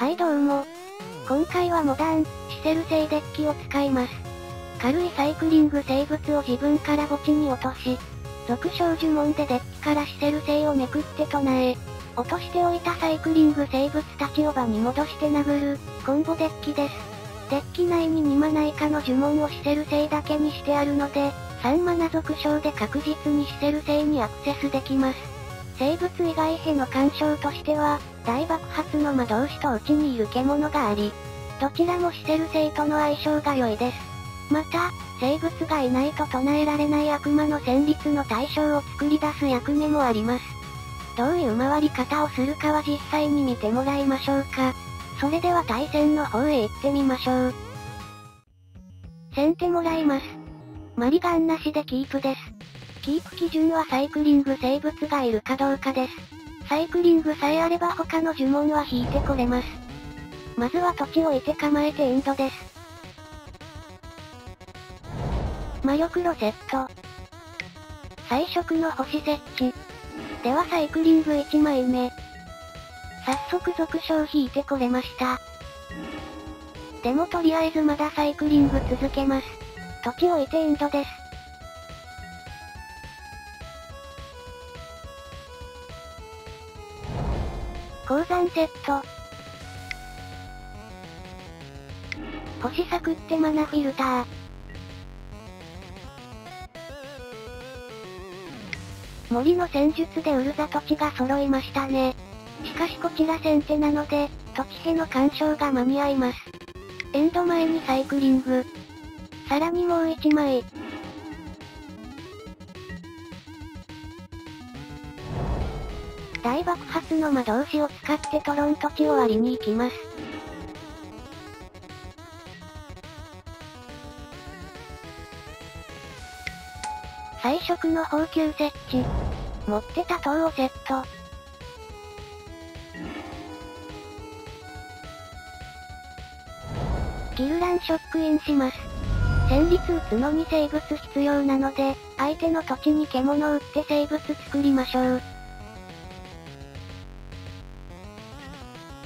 はいどうも。今回はモダン、シセル製デッキを使います。軽いサイクリング生物を自分から墓地に落とし、俗称呪文でデッキからシセル製をめくって唱え、落としておいたサイクリング生物たちを場に戻して殴る、コンボデッキです。デッキ内に2マナ以下の呪文をシセル製だけにしてあるので、3マナ属性で確実にシセル製にアクセスできます。生物以外への干渉としては、大爆発の魔導士とうちにいる獣があり、どちらもシセル星との相性が良いです。また、生物がいないと唱えられない悪魔の戦慄の対象を作り出す役目もあります。どういう回り方をするかは実際に見てもらいましょうか。それでは対戦の方へ行ってみましょう。先手もらいます。マリガンなしでキープです。キープ基準はサイクリング生物がいるかどうかです。サイクリングさえあれば他の呪文は引いてこれます。まずは土地を置いて構えてエンドです。魔力ロセット。最色の星設置。ではサイクリング1枚目。早速続賞引いてこれました。でもとりあえずまだサイクリング続けます。土地置いてエンドです。鉱山セット。星作ってマナフィルター。森の戦術でウルザ土地が揃いましたね。しかしこちら先手なので、土地への干渉が間に合います。エンド前にサイクリング。さらにもう1枚。爆発の魔導士を使ってトロン土地を割りに行きます。最色の補給設置。持ってた塔をセット。キルランショックインします。戦慄打つのに生物必要なので、相手の土地に獣を打って生物作りましょう。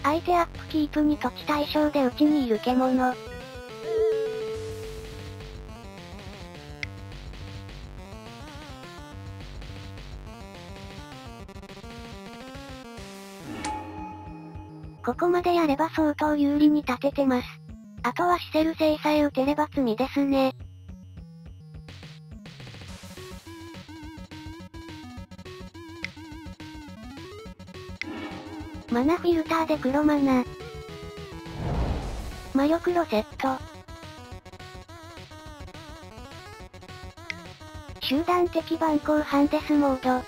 相手アップキープに土地対象でうちにいる獣。ここまでやれば相当有利に立ててます。あとはシセル制裁打てれば罪ですね。マナフィルターで黒マナ。魔力ロセット。集団的番号ハンデスモード。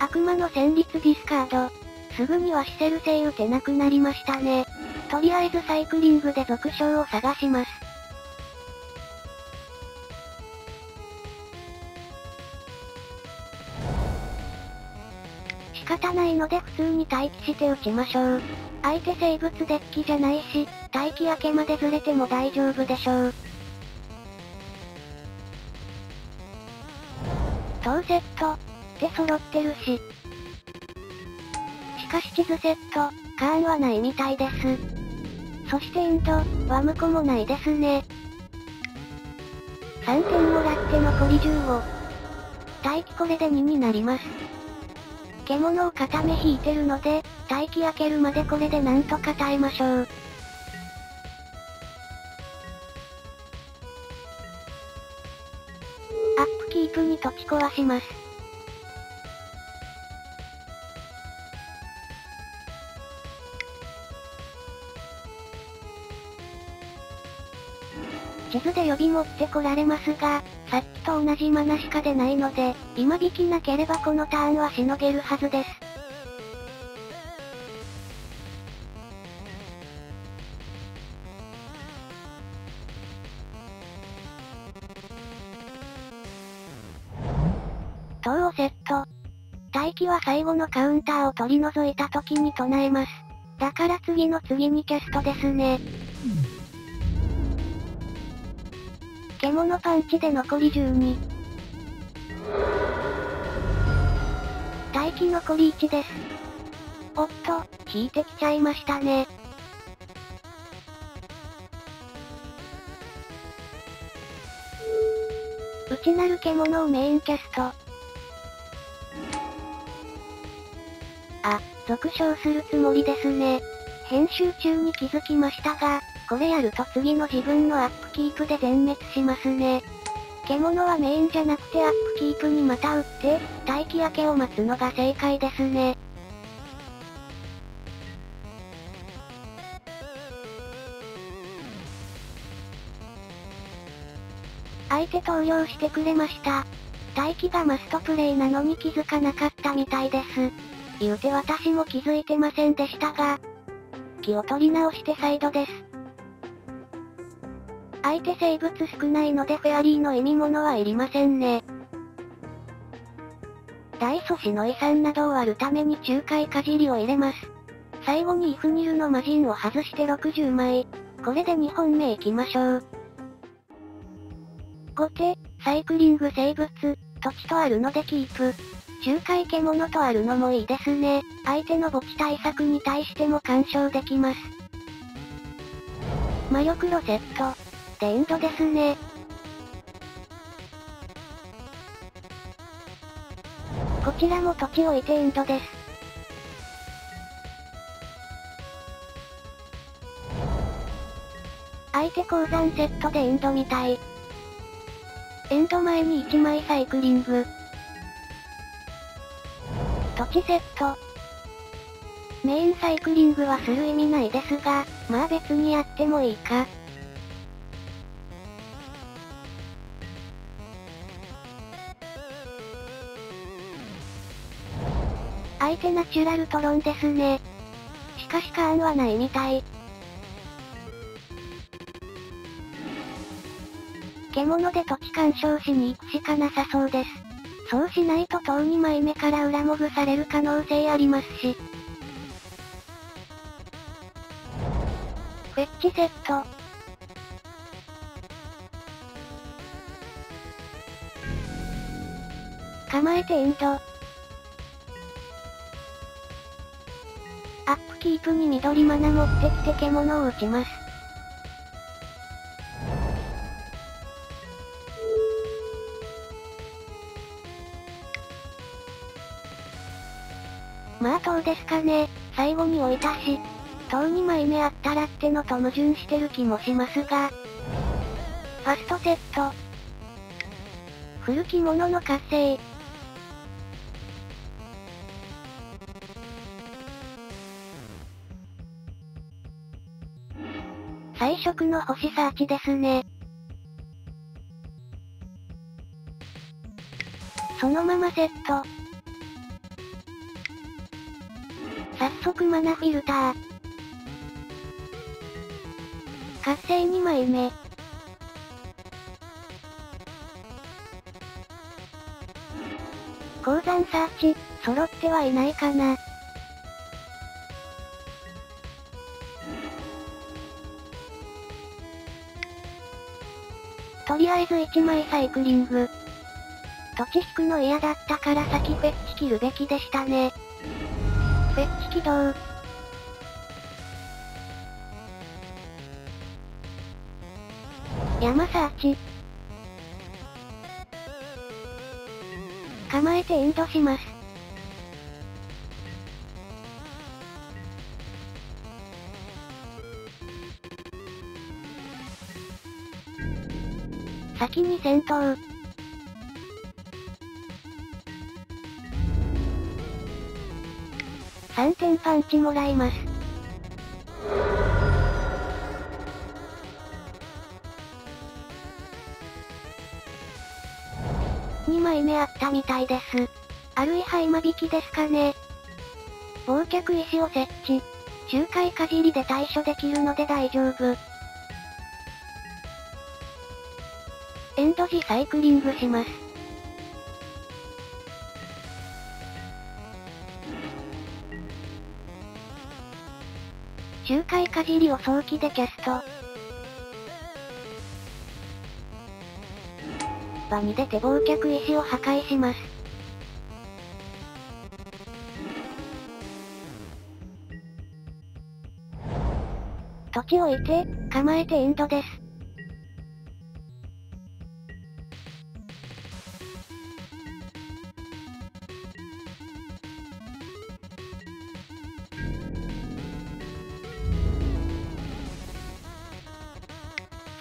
悪魔の戦慄ディスカード。すぐにはシセル星打てなくなりましたね。とりあえずサイクリングで続賞を探します。仕方ないので普通に待機して撃ちましょう。相手生物デッキじゃないし、待機明けまでずれても大丈夫でしょう。トーセット、って揃ってるし、かし地図セット、カーンはないみたいです。そしてインド、ワムコもないですね。3点もらって残り15。待機これで2になります。獣を固め引いてるので、待機開けるまでこれでなんとか耐えましょう。アップキープに土地壊します。地図で呼び持ってこられますが、さっきと同じマナしか出ないので、今引きなければこのターンはしのげるはずです。塔をセット。待機は最後のカウンターを取り除いた時に唱えます。だから次の次にキャストですね。獣パンチで残り12。待機残り1です。おっと、引いてきちゃいましたね。内なる獣をメインキャスト。あ、続唱するつもりですね。編集中に気づきましたが、これやると次の自分のアップキープで全滅しますね。獣はメインじゃなくてアップキープにまた打って、待機明けを待つのが正解ですね。相手投了してくれました。待機がマストプレイなのに気づかなかったみたいです。言うて私も気づいてませんでしたが、気を取り直して再度です。相手生物少ないのでフェアリーの意味物はいりませんね。大祖師の遺産などを割るために仲介かじりを入れます。最後にイフニルの魔人を外して60枚。これで2本目行きましょう。後手、サイクリング生物、土地とあるのでキープ。仲介獣とあるのもいいですね。相手の墓地対策に対しても干渉できます。魔力ロセット。でエンドですね。こちらも土地置いてエンドです。相手鉱山セットでエンドみたい。エンド前に1枚サイクリング。土地セット。メインサイクリングはする意味ないですが、まあ別にやってもいいか。相手ナチュラルトロンですね。しかしカーンはないみたい。獣で土地干渉しに行くしかなさそうです。そうしないと塔2枚目から裏もぐされる可能性ありますし。フェッチセット。構えてエンド。キープに緑マナ持ってきて獣を撃ちます。まあ塔ですかね。最後に置いたし。塔2枚目あったらってのと矛盾してる気もしますが。ファストセット。古き物の活性。最色の星サーチですね。そのままセット。早速マナフィルター。活性2枚目。鉱山サーチ、揃ってはいないかな。とりあえず1枚サイクリング。土地引くの嫌だったから先フェッチ切るべきでしたね。フェッチ起動。山サーチ。構えてエンドします。先に戦闘。3点パンチもらいます。2枚目あったみたいです。あるいは今引きですかね。忘却石を設置。周回かじりで対処できるので大丈夫。エンド時サイクリングします。周回かじりを早期でキャスト。場に出て忘却石を破壊します。土地を置いて、構えてエンドです。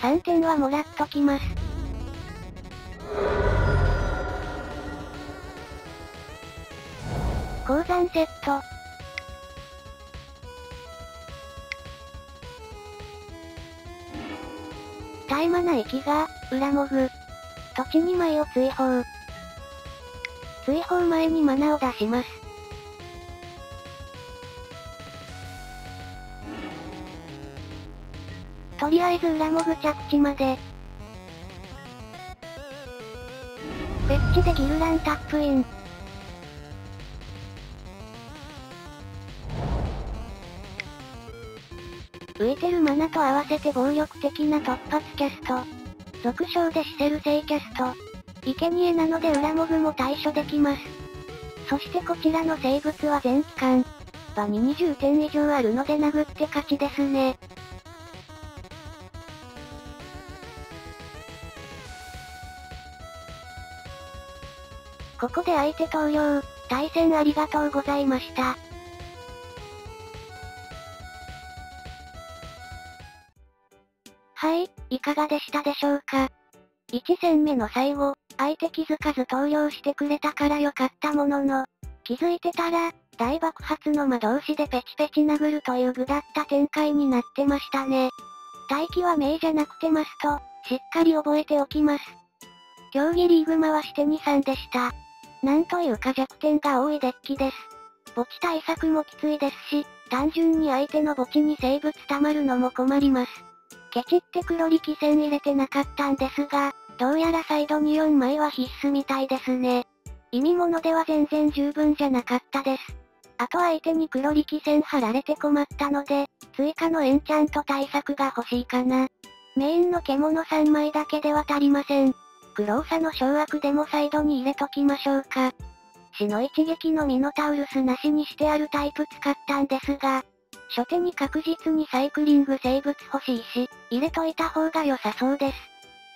3点はもらっときます。鉱山セット。絶え間ない木が、裏もぐ。土地2枚を追放。追放前にマナを出します。とりあえず裏もぐ着地まで。エッジでギルランタップイン。浮いてるマナと合わせて暴力的な突発キャスト。俗称でシセル星キャスト。生贄なので裏モグも対処できます。そしてこちらの生物は全期間。場に20点以上あるので殴って勝ちですね。ここで相手投了、対戦ありがとうございました。はい、いかがでしたでしょうか ?1 戦目の最後、相手気づかず投了してくれたから良かったものの、気づいてたら、大爆発の魔同士でペチペチ殴るという具だった展開になってましたね。待機は名じゃなくてますと、しっかり覚えておきます。競技リーグ回して2-3でした。なんというか弱点が多いデッキです。墓地対策もきついですし、単純に相手の墓地に生物溜まるのも困ります。ケチって黒力戦入れてなかったんですが、どうやらサイドに4枚は必須みたいですね。意味物では全然十分じゃなかったです。あと相手に黒力戦貼られて困ったので、追加のエンチャント対策が欲しいかな。メインの獣3枚だけでは足りません。黒さの掌握でもサイドに入れときましょうか。死の一撃のミノタウルスなしにしてあるタイプ使ったんですが、初手に確実にサイクリング生物欲しいし、入れといた方が良さそうです。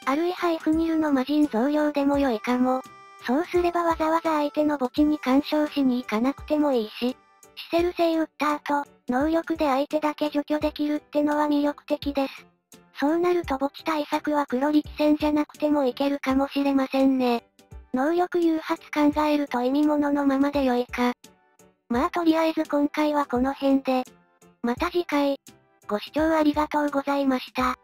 あるいは F ニルの魔人増量でも良いかも。そうすればわざわざ相手の墓地に干渉しに行かなくてもいいし、シセル星打った後、能力で相手だけ除去できるってのは魅力的です。そうなると墓地対策は黒力戦じゃなくてもいけるかもしれませんね。能力誘発考えると意味物のままで良いか。まあとりあえず今回はこの辺で、また次回。ご視聴ありがとうございました。